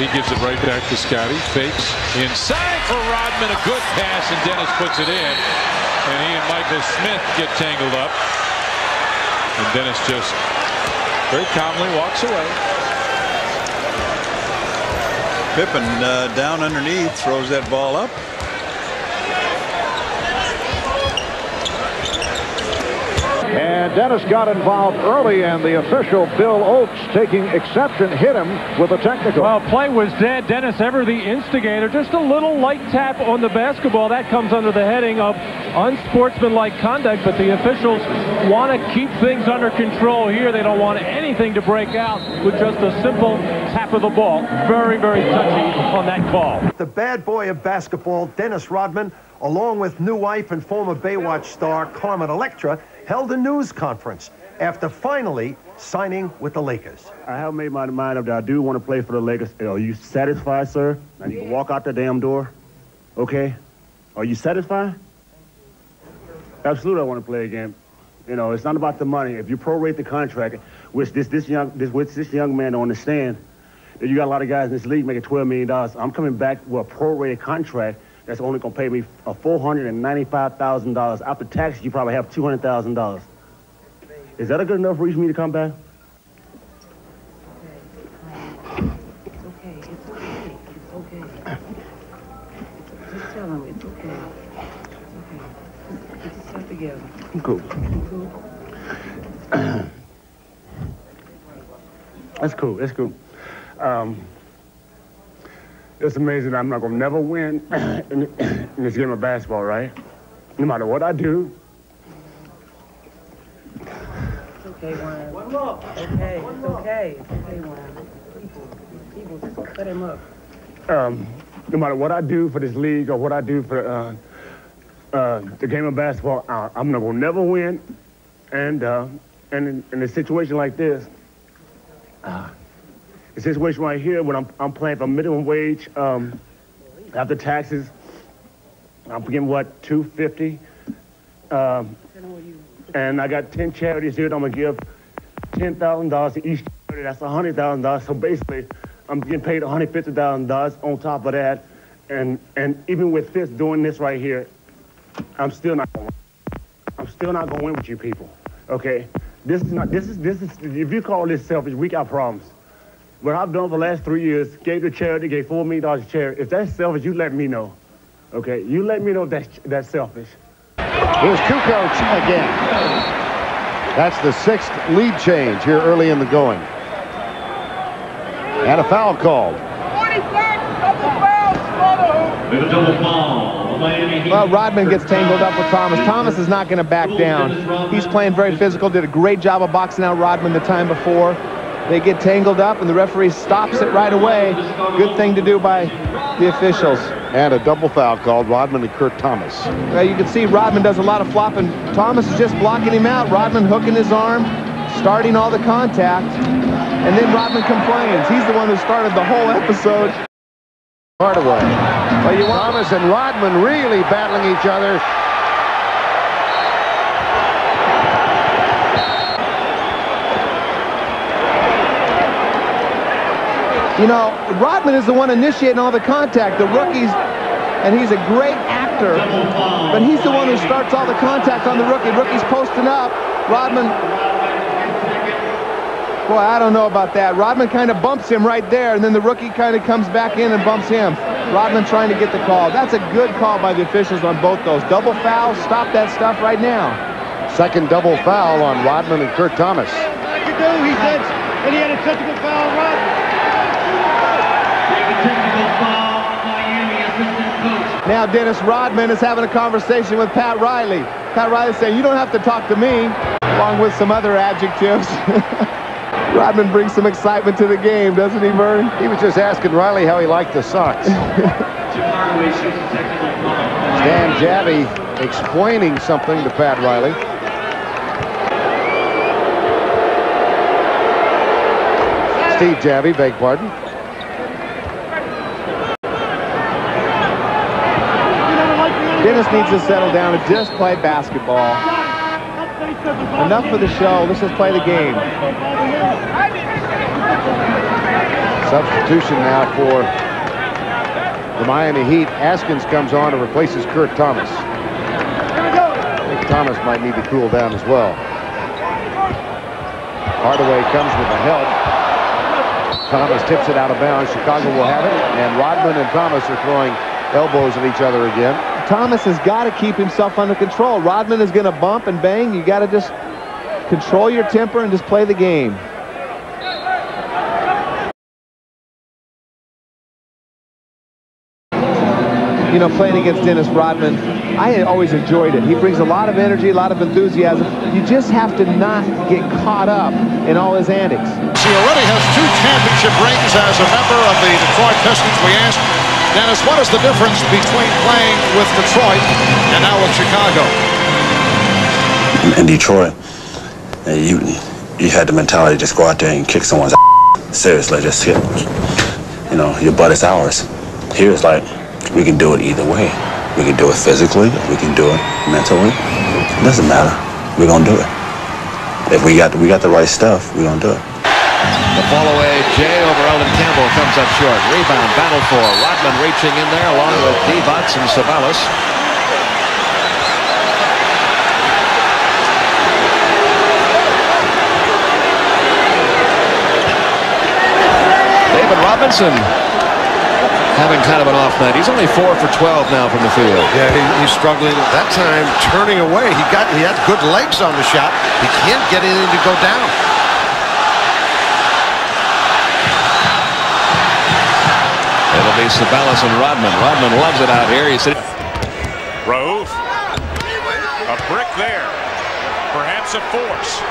He gives it right back to Scotty. Fakes inside for Rodman. A good pass, and Dennis puts it in. And he and Michael Smith get tangled up. And Dennis just very calmly walks away. Pippen uh, down underneath, throws that ball up. And Dennis got involved early, and the official, Bill Oakes, taking exception, hit him with a technical. Well, play was dead. Dennis ever the instigator. Just a little light tap on the basketball. That comes under the heading of unsportsmanlike conduct, but the officials want to keep things under control here. They don't want anything to break out with just a simple tap of the ball. Very, very touchy on that call. The bad boy of basketball, Dennis Rodman, along with new wife and former Baywatch star Carmen Electra, held a news conference after finally signing with the Lakers. I have made my mind up that I do want to play for the Lakers. Are you satisfied, sir? Now you can walk out the damn door. Okay? Are you satisfied? Absolutely, I want to play again. You know, it's not about the money. If you prorate the contract, which this this young this which this young man don't understand, that you got a lot of guys in this league making twelve million dollars. I'm coming back with a prorated contract that's only going to pay me a $495,000. After taxes, you probably have $200,000. Is that a good enough reason for me to come back? It's okay. It's okay. It's okay. Just tell him it's okay. It's okay. Together. I'm. Cool? That's cool. That's cool. Um, it's amazing I'm not going to never win in, in this game of basketball, right? No matter what I do. It's okay, Juan. One more. Okay. It's okay. It's okay, Juan. People, people just cut him up. Um, no matter what I do for this league or what I do for uh, uh, the game of basketball, I, I'm not going to never win. And, uh, and in, in a situation like this, uh, the situation right here when I'm, I'm playing for minimum wage um, after taxes, I'm getting what, 250 um, And I got 10 charities here that I'm going to give $10,000 to each charity. That's $100,000. So basically, I'm getting paid $150,000 on top of that. And, and even with this, doing this right here, I'm still not going. I'm still not going to win with you people. Okay? This is not, this is, this is, if you call this selfish, we got problems. What I've done for the last three years, gave to charity, gave $4 million to charity. If that's selfish, you let me know. Okay? You let me know that's, that's selfish. Here's Kukoc again. That's the sixth lead change here early in the going. And a foul called. Well, Rodman gets tangled up with Thomas. Thomas is not going to back down. He's playing very physical, did a great job of boxing out Rodman the time before. They get tangled up, and the referee stops it right away. Good thing to do by the officials. And a double foul called Rodman and Kurt Thomas. Well, you can see Rodman does a lot of flopping. Thomas is just blocking him out. Rodman hooking his arm, starting all the contact. And then Rodman complains. He's the one who started the whole episode. Hardaway. Well, you want Thomas and Rodman really battling each other. You know, Rodman is the one initiating all the contact. The rookies, and he's a great actor, but he's the one who starts all the contact on the rookie. Rookie's posting up. Rodman, boy, I don't know about that. Rodman kind of bumps him right there, and then the rookie kind of comes back in and bumps him. Rodman trying to get the call. That's a good call by the officials on both those. Double foul, stop that stuff right now. Second double foul on Rodman and Kurt Thomas. He said, and he had a technical foul on Rodman. Now Dennis Rodman is having a conversation with Pat Riley. Pat Riley saying, you don't have to talk to me, along with some other adjectives. Rodman brings some excitement to the game, doesn't he, Murray? He was just asking Riley how he liked the Sox. Stan Javie explaining something to Pat Riley. Steve Javie, beg pardon. Dennis needs to settle down and just play basketball. Enough for the show. Let's just play the game. Substitution now for the Miami Heat. Askins comes on and replaces Kurt Thomas. I think Thomas might need to cool down as well. Hardaway comes with the help. Thomas tips it out of bounds. Chicago will have it. And Rodman and Thomas are throwing elbows at each other again. Thomas has got to keep himself under control. Rodman is going to bump and bang. You got to just control your temper and just play the game. you know, playing against Dennis Rodman, I always enjoyed it. He brings a lot of energy, a lot of enthusiasm. You just have to not get caught up in all his antics. He already has two championship rings as a member of the Detroit Pistons. We asked Dennis, what is the difference between playing with Detroit and now with Chicago? In Detroit, uh, you you had the mentality to just go out there and kick someone's ass. Seriously, just hit, you know, your butt is ours. Here it's like, we can do it either way. We can do it physically. We can do it mentally. It doesn't matter. We're gonna do it. If we got we got the right stuff, we're gonna do it. The fall away, Jay over Elden Campbell comes up short. Rebound, battle for Rodman reaching in there along with Divac and Ceballos. David Robinson having kind of an off night. He's only four for 12 now from the field. Yeah, he, he's struggling at that time, turning away. He got he had good legs on the shot. He can't get anything to go down. Be Ceballos and Rodman. Rodman loves it out here. He said, Rove. A brick there. Perhaps a force.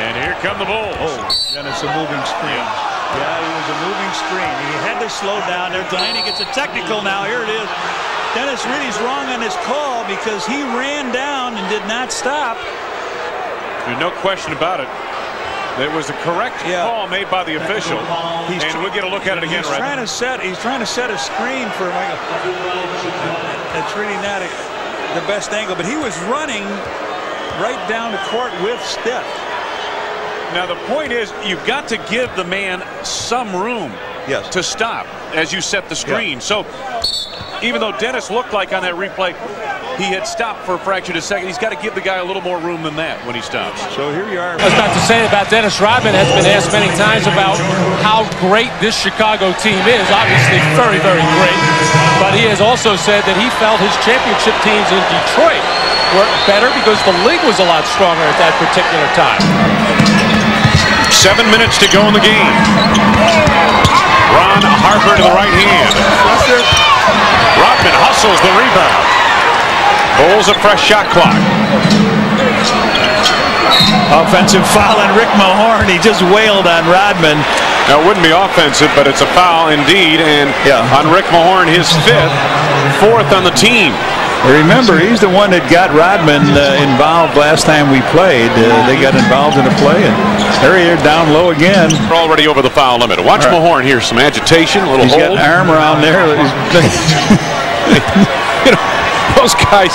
And here come the Bulls. Oh, and it's a moving screen. Yeah, he was a moving screen. He had to slow down there. Delaney gets a technical now. Here it is. Dennis Reedy's wrong on his call because he ran down and did not stop. There's no question about it. It was a correct yeah. call made by the official. He's and we'll get a look at it again. He's right trying now. to set. He's trying to set a screen for Michael. That's really not a, the best angle, but he was running right down the court with Steph. Now the point is, you've got to give the man some room yes. to stop as you set the screen. Yeah. So even though Dennis looked like on that replay he had stopped for a fraction of a second, he's got to give the guy a little more room than that when he stops. So here you are. I was about to say about Dennis Rodman has been asked many times about how great this Chicago team is. Obviously very, very great. But he has also said that he felt his championship teams in Detroit were better because the league was a lot stronger at that particular time. Seven minutes to go in the game. Ron Harper to the right hand. Rodman hustles the rebound. Bulls a fresh shot clock. Offensive foul on Rick Mahorn. He just wailed on Rodman. Now, it wouldn't be offensive, but it's a foul indeed. And yeah. on Rick Mahorn, his fifth, fourth on the team. Remember, he's the one that got Rodman uh, involved last time we played. Uh, they got involved in a play, and there he is down low again. We're already over the foul limit. Watch right. Mahorn here. Some agitation, a little He's hold. got an arm around there. you know, those guys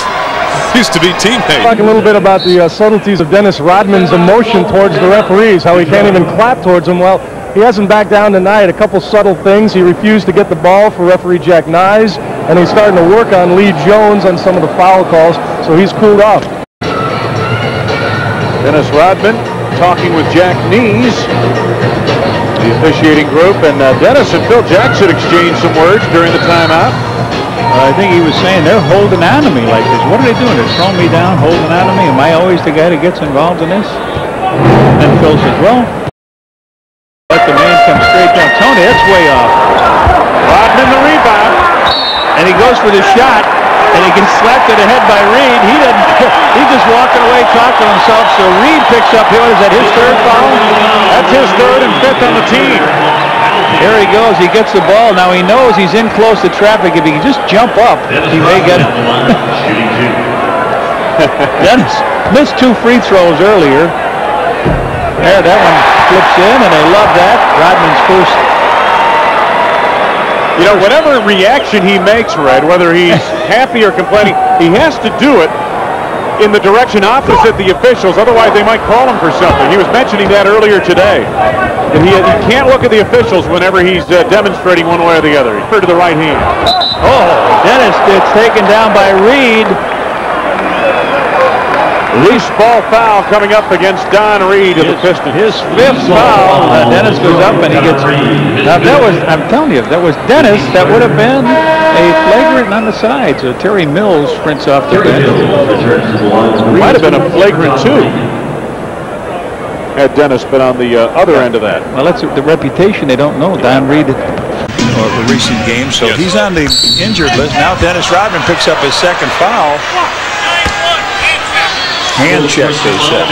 used to be teammates. Talk a little bit about the uh, subtleties of Dennis Rodman's emotion towards the referees, how he can't even clap towards them. Well, he hasn't backed down tonight. A couple subtle things. He refused to get the ball for referee Jack Nies, and he's starting to work on Lee Jones on some of the foul calls, so he's cooled off. Dennis Rodman talking with Jack Nies, the officiating group, and uh, Dennis and Phil Jackson exchanged some words during the timeout. Uh, I think he was saying they're holding on to me like this. What are they doing? They're throwing me down, holding on to me. Am I always the guy that gets involved in this? And Phil says, well, let the man come straight down. Tony, that's way off. Rodman the rebound. And he goes for the shot, and he gets slapped in the head by Reid. He doesn't. He's just walking away, talking to himself. So Reid picks up. What is that? His third foul. That's his third and fifth on the team. Here he goes. He gets the ball. Now he knows he's in close to traffic. If he can just jump up, he may get. Dennis missed two free throws earlier. There, that one flips in, and they love that. Rodman's first. You know, whatever reaction he makes, Red, whether he's happy or complaining, he has to do it in the direction opposite the officials. Otherwise, they might call him for something. He was mentioning that earlier today. he, he can't look at the officials whenever he's uh, demonstrating one way or the other. He's to the right hand. Oh, Dennis gets taken down by Reid. Loose ball foul coming up against Don Reid of the Pistons. His fifth foul. Uh, Dennis goes up and he gets. Now that was, I'm telling you, if that was Dennis, that would have been a flagrant on the side. So Terry Mills sprints off the bench. Might have been a flagrant too. Had Dennis been on the uh, other end of that. Well, that's the reputation. They don't know. Don Reid. Of the recent game, so he's on the injured list. Now Dennis Rodman picks up his second foul. Hand check, they said.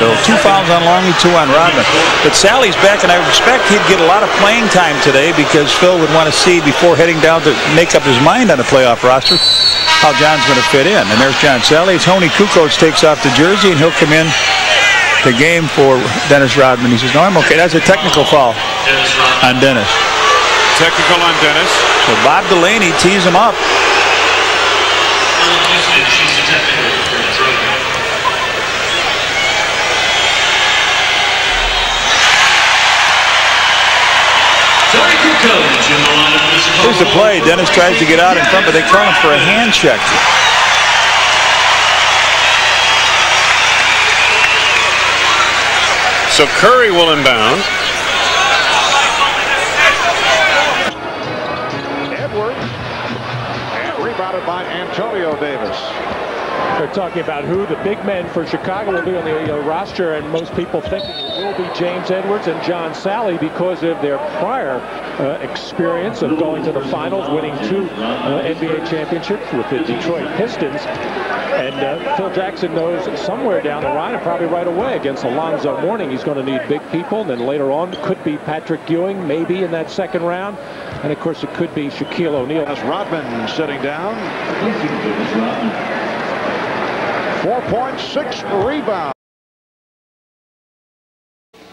So two fouls on Longley, two on Rodman. But Salley's back, and I expect he'd get a lot of playing time today because Phil would want to see before heading down to make up his mind on the playoff roster how John's going to fit in. And there's John Salley. Toni Kukoc takes off the jersey, and he'll come in the game for Dennis Rodman. He says, no, I'm okay. That's a technical foul on Dennis. Technical on Dennis. So Bob Delaney tees him up. Here's the play. Dennis tries to get out in front, but they call him for a hand check. So Curry will inbound. Edwards. And rebounded by Antonio Davis. They're talking about who the big men for Chicago will be on the uh, roster, and most people think it will be James Edwards and John Salley because of their prior uh, experience of going to the finals, winning two uh, NBA championships with the Detroit Pistons. And uh, Phil Jackson knows somewhere down the line, and probably right away against Alonzo Mourning, he's going to need big people. And then later on, could be Patrick Ewing, maybe in that second round. And of course, it could be Shaquille O'Neal. As Rodman sitting down. Four points, six rebounds.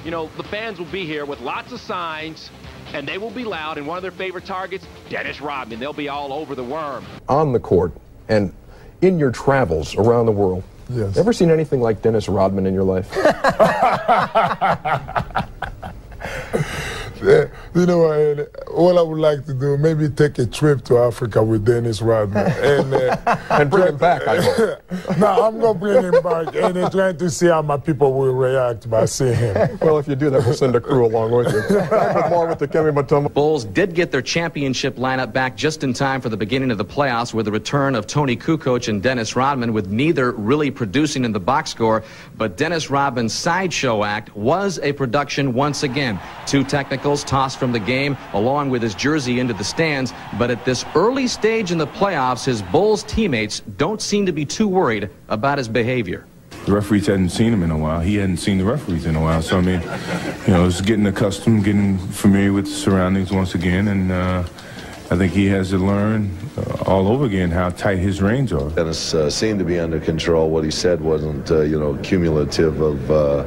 You know, the fans will be here with lots of signs, and they will be loud. And one of their favorite targets, Dennis Rodman. They'll be all over the worm. On the court and in your travels around the world, Yes. ever seen anything like Dennis Rodman in your life? Yeah, you know, and all I would like to do, maybe take a trip to Africa with Dennis Rodman. And, uh, And bring him back, I hope. no, I'm going to bring him back and uh, trying to see how my people will react by seeing him. well, if you do that, we'll send a crew along with you. Back more with Dikembe Mutombo. Bulls did get their championship lineup back just in time for the beginning of the playoffs with the return of Toni Kukoc and Dennis Rodman, with neither really producing in the box score. But Dennis Rodman's sideshow act was a production once again. Two technicals tossed from the game, along with his jersey into the stands. But at this early stage in the playoffs, his Bulls teammates don't seem to be too worried about his behavior. The referees hadn't seen him in a while. He hadn't seen the referees in a while. So, I mean, you know, it's getting accustomed, getting familiar with the surroundings once again. And uh, I think he has to learn uh, all over again how tight his reins are. Dennis uh, seemed to be under control. What he said wasn't, uh, you know, cumulative of, uh,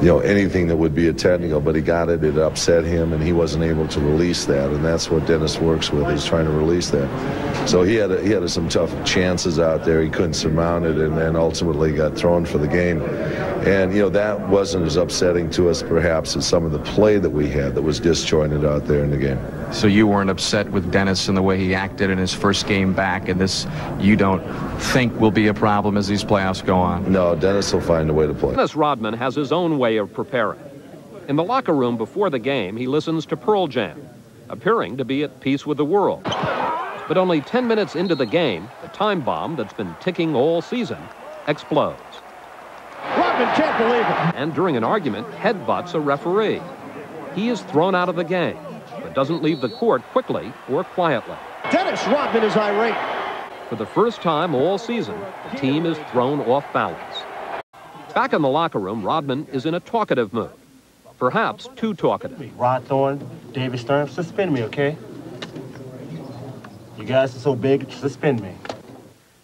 you know, anything that would be a technical, but he got it. It upset him, and he wasn't able to release that. And that's what Dennis works with. He's trying to release that. So he had a, he had some tough chances out there. He couldn't surmount it, and then ultimately got thrown for the game. And you know that wasn't as upsetting to us perhaps as some of the play that we had that was disjointed out there in the game. So you weren't upset with Dennis and the way he acted in his first game back, and this you don't think will be a problem as these playoffs go on? No, Dennis will find a way to play. Dennis Rodman has his own way of preparing. In the locker room before the game, he listens to Pearl Jam, appearing to be at peace with the world. But only 10 minutes into the game, the time bomb that's been ticking all season explodes. Rodman can't believe it. And during an argument, headbutts a referee. He is thrown out of the game, but doesn't leave the court quickly or quietly. Dennis Rodman is irate. For the first time all season, the team is thrown off balance. Back in the locker room, Rodman is in a talkative mood. Perhaps too talkative. Rod Thorn, David Stern, suspend me, okay? You guys are so big, suspend me.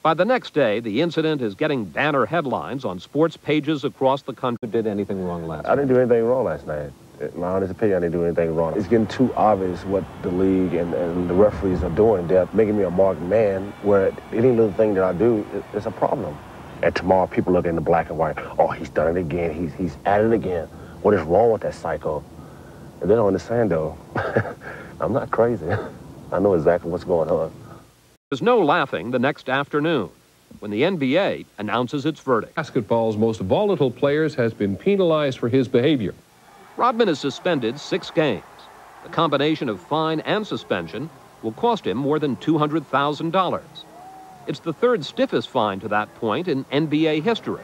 By the next day, the incident is getting banner headlines on sports pages across the country. Did anything wrong last night? I didn't do anything wrong last night. In my honest opinion, I didn't do anything wrong. It's getting too obvious what the league and, and the referees are doing. They're making me a marked man where any little thing that I do is, is a problem. And tomorrow people look in the black and white. Oh, he's done it again. He's, he's at it again. What is wrong with that psycho? And then on the sand, though, I'm not crazy. I know exactly what's going on. There's no laughing the next afternoon when the NBA announces its verdict. Basketball's most volatile players has been penalized for his behavior. Rodman is suspended six games. The combination of fine and suspension will cost him more than $200,000. It's the third stiffest fine to that point in NBA history.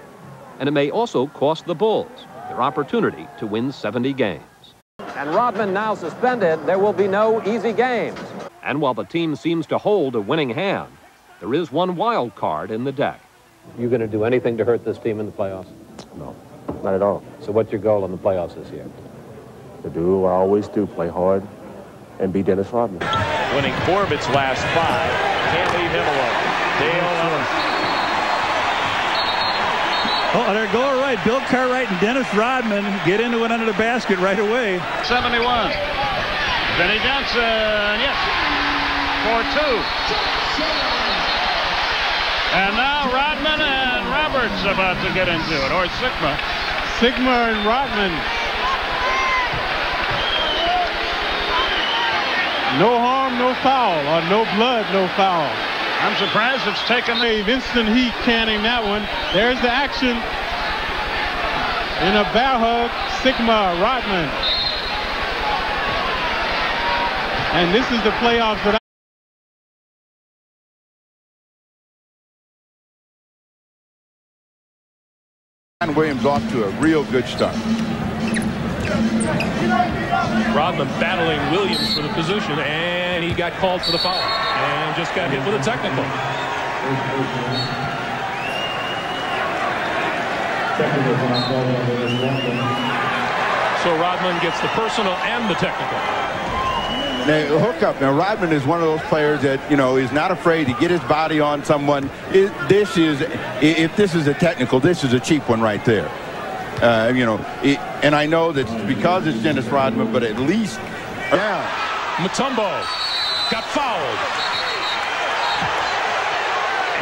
And it may also cost the Bulls their opportunity to win 70 games. And Rodman now suspended, there will be no easy games. And while the team seems to hold a winning hand, there is one wild card in the deck. You going to do anything to hurt this team in the playoffs? No, not at all. So what's your goal in the playoffs this year? To do what I always do, play hard and be Dennis Rodman. Winning four of its last five. Can't leave him alone. Dale Oh, they're going right. Bill Cartwright and Dennis Rodman get into it under the basket right away. 71. Benny Johnson, yes, for two. And now Rodman and Roberts about to get into it, or Sigma. Sigma and Rodman. No harm, no foul, or no blood, no foul. I'm surprised it's taken a instant heat canning that one. There's the action. In a bear hug, Sigma Rodman. And this is the playoffs that Williams off to a real good start. Rodman battling Williams for the position, and he got called for the foul, and just got hit with a technical. So Rodman gets the personal and the technical. Now, hook up. Now, Rodman is one of those players that, you know, is not afraid to get his body on someone. It, this is, if this is a technical, this is a cheap one right there. Uh, you know, it, and I know that it's because it's Dennis Rodman, but at least. Yeah. Mutombo got fouled.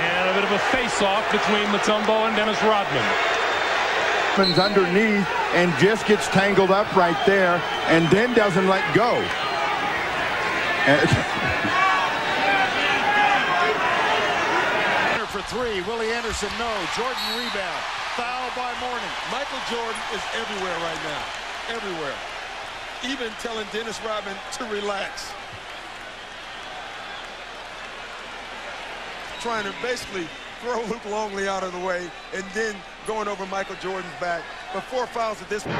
And a bit of a face-off between Mutombo and Dennis Rodman. underneath and just gets tangled up right there and then doesn't let go. For three, Willie Anderson, no. Jordan rebound. Foul by Mourning. Michael Jordan is everywhere right now. Everywhere. Even telling Dennis Rodman to relax. Trying to basically throw Luke Longley out of the way and then going over Michael Jordan's back. But four fouls at this point.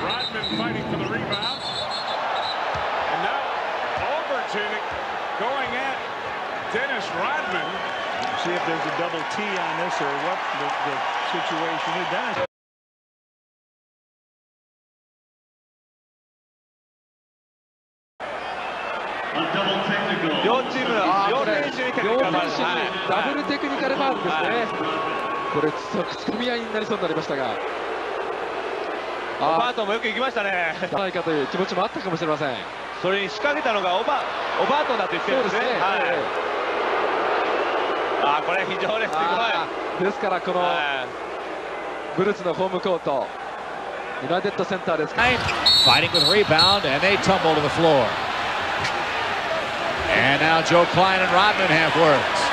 Rodman fighting if there's a double T on this or what the, the situation is. Dennis. 両チーム、両選手に両選手にダブルテクニカルファウルですね。これ、つかみ合いになりそうになりましたが。オバートンもよく行きましたね。じゃないかという気持ちもあったかもしれません。それに仕掛けたのがオバオバートンだと言ってるんですね。そうですねはいあこれ非常にす。ごい。ですからこのブルーツのホームコートユナイテッドセンターですか。ら fighting with rebound and they tumble to the floor. And now Joe Kleine and Rodman have words.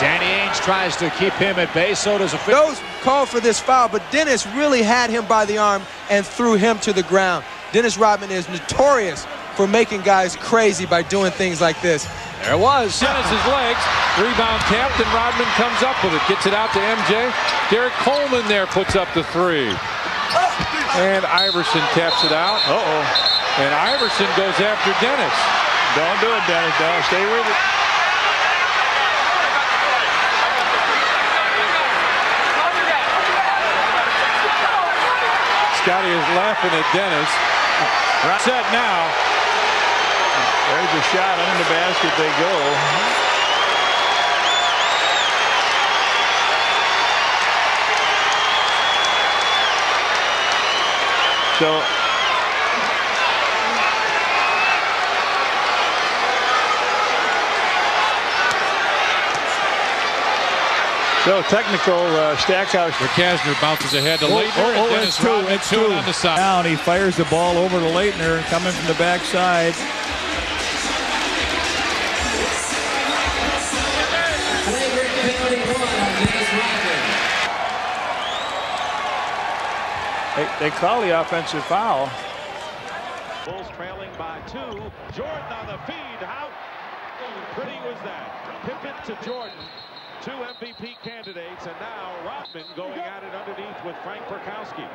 Danny Ainge tries to keep him at bay. So does a those call for this foul but Dennis really had him by the arm and threw him to the ground. Dennis Rodman is notorious for making guys crazy by doing things like this. There it was. Dennis's legs. Rebound tapped, and Rodman comes up with it. Gets it out to MJ. Derrick Coleman there puts up the three. And Iverson taps it out. Uh-oh. And Iverson goes after Dennis. Don't do it, Dennis. Don't stay with it. Scotty is laughing at Dennis. Set now. There's a shot under the basket. They go. So So technical uh, Stackhouse. Verkasner bounces ahead to Oh, Laettner. oh, oh, and Dennis it's two, Rodman it's two two. on the side. Down, he fires the ball over to Laettner, coming from the backside. They, call the offensive foul. Bulls trailing by two. Jordan on the feed. How pretty was that? Pippen to Jordan. Two MVP candidates, and now Rodman going at it underneath with Frank Brickowski.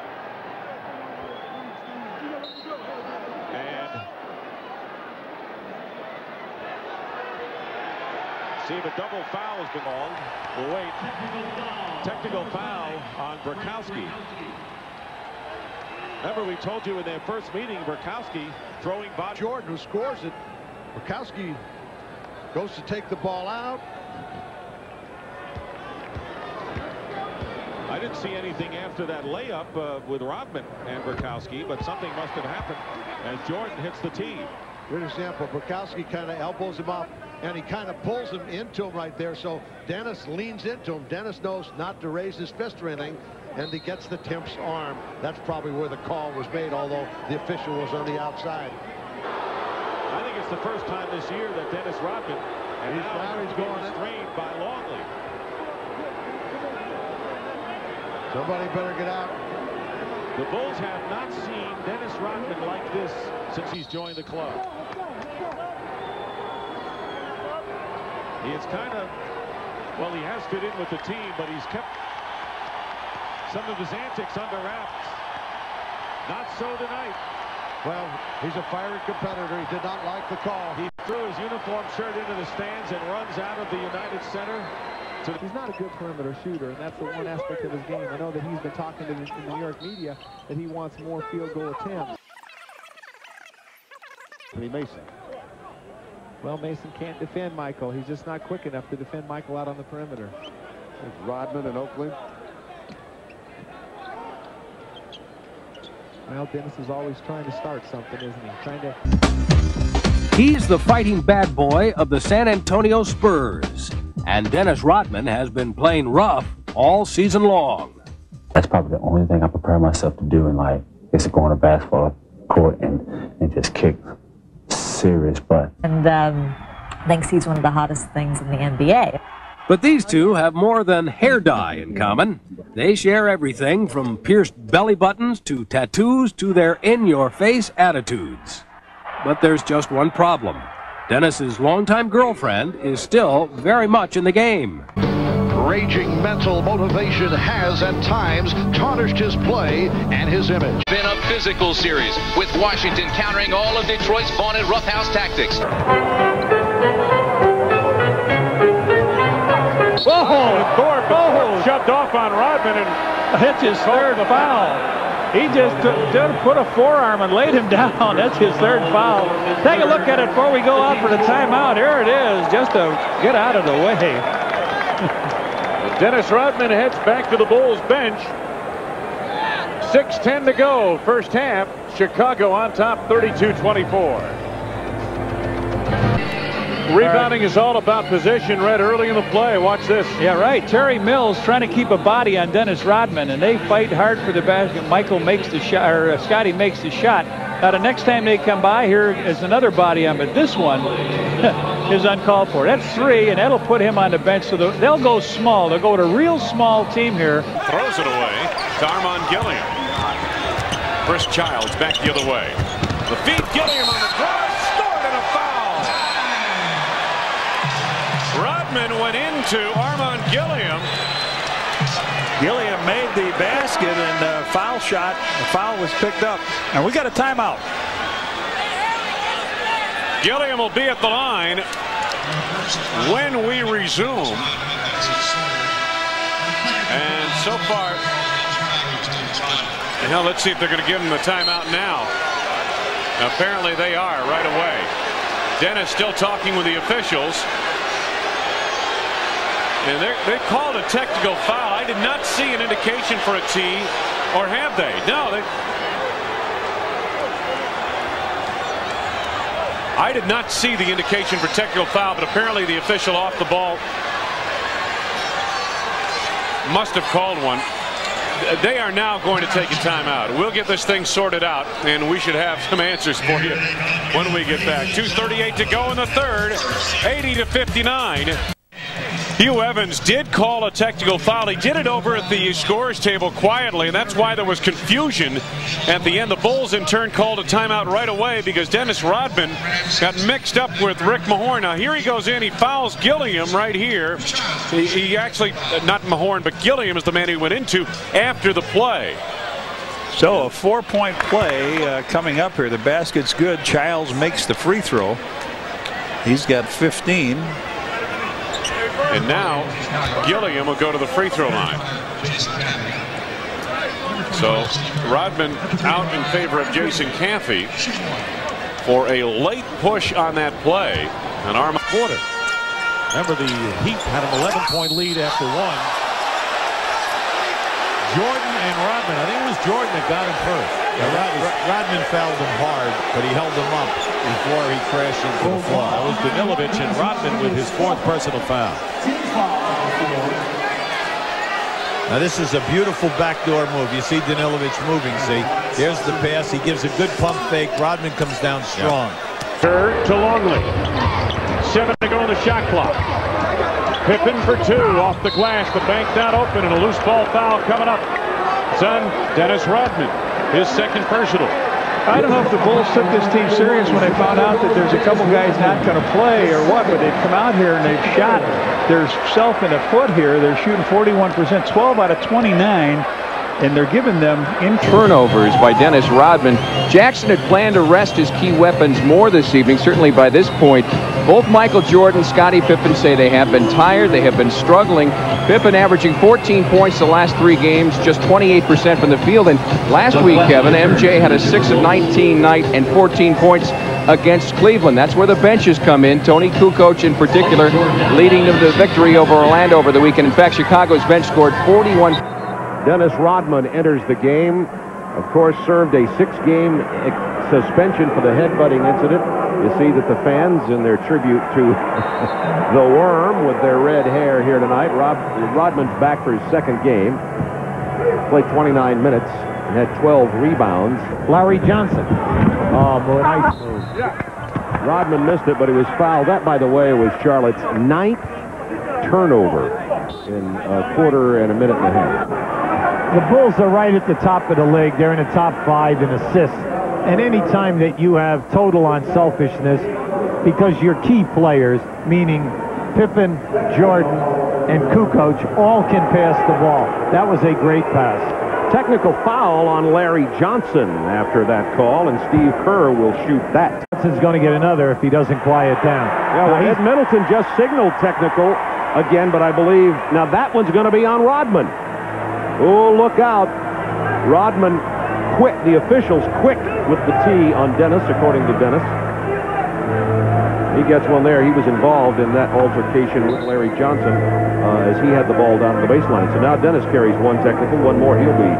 And see if a double foul has been long. We'll wait. Technical foul on Brickowski. Remember, we told you in their first meeting, Brickowski throwing body. Jordan, who scores it. Brickowski goes to take the ball out. I didn't see anything after that layup uh, with Rodman and Brickowski, but something must have happened as Jordan hits the tee. Good example. Brickowski kind of elbows him up, and he kind of pulls him into him right there. So Dennis leans into him. Dennis knows not to raise his fist or anything, and he gets the Timp's arm. That's probably where the call was made, although the official was on the outside. I think it's the first time this year that Dennis Rodman and He's- now he's going restrained by Longley. Somebody better get out. The Bulls have not seen Dennis Rodman like this since he's joined the club. He is kind of, well, he has fit in with the team, but he's kept some of his antics under wraps. Not so tonight. Well, he's a fiery competitor. He did not like the call. He threw his uniform shirt into the stands and runs out of the United Center. To He's not a good perimeter shooter, and that's the one aspect of his game. I know that he's been talking to the, the New York media that he wants more field goal attempts. Anthony Mason. Well, Mason can't defend Michael. He's just not quick enough to defend Michael out on the perimeter. There's Rodman in Oakland. Well, Dennis is always trying to start something, isn't he? Trying to He's the fighting bad boy of the San Antonio Spurs. And Dennis Rodman has been playing rough all season long. That's probably the only thing I prepare myself to do in life is to go on a basketball court and, and just kick serious butt. and um, thinks he's one of the hottest things in the NBA. But these two have more than hair dye in common. They share everything from pierced belly buttons to tattoos to their in your face attitudes. But there's just one problem. Dennis's longtime girlfriend is still very much in the game. Raging mental motivation has at times tarnished his play and his image. Been a physical series with Washington countering all of Detroit's vaunted roughhouse tactics. Oh, Thorpe oh, shoved off on Rodman and That's his third foul. He just took, did put a forearm and laid him down. That's his third foul. Take a look at it before we go out for the timeout. Here it is, just to get out of the way. Dennis Rodman heads back to the Bulls bench. 6.10 to go, first half. Chicago on top, 32-24. Rebounding is all about position, Red, early in the play. Watch this. Yeah, right. Terry Mills trying to keep a body on Dennis Rodman, and they fight hard for the basket. Michael makes the shot, or uh, Scotty makes the shot. Now, the next time they come by, here is another body on, but this one is uncalled for. That's three, and that'll put him on the bench. So the, they'll go small. They'll go to a real small team here. Throws it away to Armen Gilliam. Chris Childs back the other way. The feed Gilliam on the cross. Into Armen Gilliam. Gilliam made the basket and uh, foul shot. The foul was picked up. And we got a timeout. Gilliam will be at the line when we resume. And so far, now let's see if they're going to give him the timeout now. Apparently they are right away. Dennis still talking with the officials. And they called a technical foul. I did not see an indication for a T, or have they? No, they. I did not see the indication for technical foul, but apparently the official off the ball must have called one. They are now going to take a timeout. We'll get this thing sorted out, and we should have some answers for you when we get back. 2.38 to go in the third, 80 to 59. Hugh Evans did call a technical foul. He did it over at the scores table quietly, and that's why there was confusion at the end. The Bulls, in turn, called a timeout right away because Dennis Rodman got mixed up with Rick Mahorn. Now, here he goes in. He fouls Gilliam right here. He, he actually, not Mahorn, but Gilliam is the man he went into after the play. So a four-point play uh, coming up here. The basket's good. Childs makes the free throw. He's got 15. And now Gilliam will go to the free throw line. So Rodman out in favor of Jason Caffey for a late push on that play. An arm quarter. Remember the Heat had an 11 point lead after one. Jordan and Rodman. I think it was Jordan that got him first. Yeah, Rod, Rodman fouled him hard, but he held him up before he crashed into the floor. That was Danilovich and Rodman with his fourth personal foul. Now this is a beautiful backdoor move. You see Danilovich moving, see? Here's the pass. He gives a good pump fake. Rodman comes down strong. Third to Longley. Seven to go on the shot clock. Pippen for two off the glass. The bank not open and a loose ball foul coming up. It's on Dennis Rodman. His second personal. I don't know if the Bulls took this team serious when they found out that there's a couple guys not going to play or what, but they've come out here and they've shot their self in the foot here. They're shooting 41%, 12 out of 29 and they're giving them in turnovers by Dennis Rodman. Jackson had planned to rest his key weapons more this evening, certainly by this point. Both Michael Jordan, and Scottie Pippen say they have been tired, they have been struggling. Pippen averaging 14 points the last three games, just 28% from the field. And last week, Kevin, MJ had a 6 of 19 night and 14 points against Cleveland. That's where the benches come in. Toni Kukoc in particular leading them to the victory over Orlando over the weekend. In fact, Chicago's bench scored 41 Dennis Rodman enters the game. Of course, served a six-game suspension for the headbutting incident. You see that the fans, in their tribute to the worm with their red hair here tonight, Rob, Rodman's back for his second game. Played 29 minutes and had 12 rebounds. Larry Johnson. Oh, boy, nice move. Rodman missed it, but he was fouled. That, by the way, was Charlotte's ninth turnover in a quarter and a minute and a half. The Bulls are right at the top of the league. They're in the top five in assists. And any time that you have total unselfishness, because your key players, meaning Pippen, Jordan, and Kukoc, all can pass the ball. That was a great pass. Technical foul on Larry Johnson after that call, and Steve Kerr will shoot that. Johnson's going to get another if he doesn't quiet down. Yeah, well, Ed Middleton just signaled technical again, but I believe now that one's going to be on Rodman. Oh, look out. Rodman quick, the officials quick with the T on Dennis, according to Dennis. He gets one there. He was involved in that altercation with Larry Johnson uh, as he had the ball down the baseline. So now Dennis carries one technical, one more. He'll be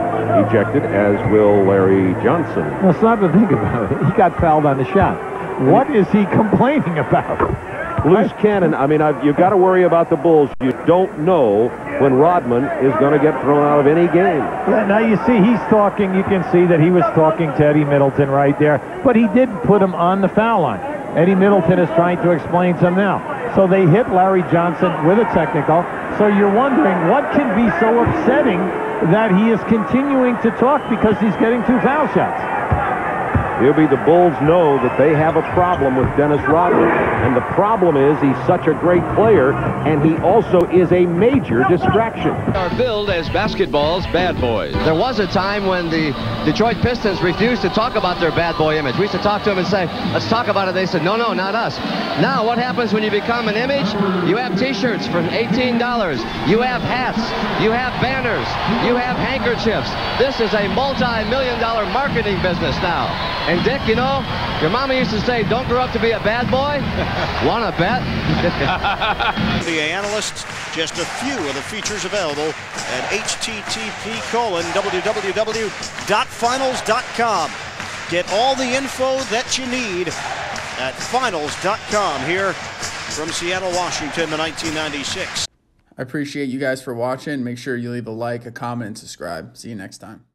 ejected, as will Larry Johnson. Well, stop to think about it. He got fouled on the shot. What is he complaining about? Loose cannon. I mean, I've, you've got to worry about the Bulls. You don't know when Rodman is going to get thrown out of any game. Yeah, now you see he's talking. You can see that he was talking to Eddie Middleton right there. But he did put him on the foul line. Eddie Middleton is trying to explain him now. So they hit Larry Johnson with a technical. So you're wondering what can be so upsetting that he is continuing to talk because he's getting two foul shots. He'll be the Bulls know that they have a problem with Dennis Rodman. And the problem is he's such a great player, and he also is a major distraction. Are billed as basketball's bad boys. There was a time when the Detroit Pistons refused to talk about their bad boy image. We used to talk to them and say, let's talk about it. They said, no, no, not us. Now, what happens when you become an image? You have T-shirts for $18. You have hats. You have banners. You have handkerchiefs. This is a multi-million dollar marketing business now. And Dick, you know, your mama used to say, don't grow up to be a bad boy. Wanna bet? the analysts, just a few of the features available at http colon www.finals.com. Get all the info that you need at finals.com here from Seattle, Washington the 1996. I appreciate you guys for watching. Make sure you leave a like, a comment, and subscribe. See you next time.